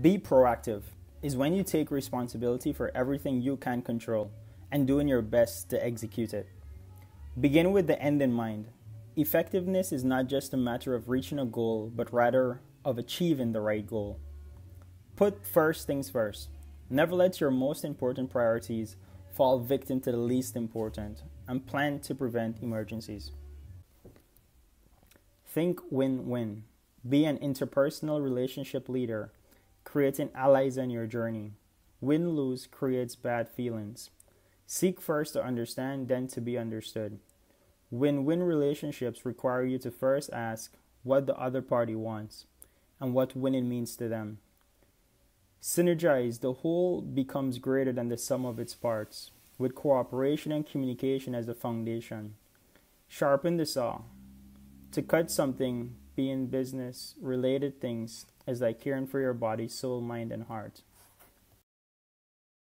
Be proactive is when you take responsibility for everything you can control and doing your best to execute it. Begin with the end in mind. Effectiveness is not just a matter of reaching a goal, but rather of achieving the right goal. Put first things first. Never let your most important priorities fall victim to the least important and plan to prevent emergencies. Think win win. Be an interpersonal relationship leader, creating allies on your journey. Win lose creates bad feelings. Seek first to understand, then to be understood. Win win relationships require you to first ask what the other party wants and what winning means to them. Synergize, the whole becomes greater than the sum of its parts, with cooperation and communication as the foundation. Sharpen the saw. To cut something, be in business, related things, as like caring for your body, soul, mind, and heart.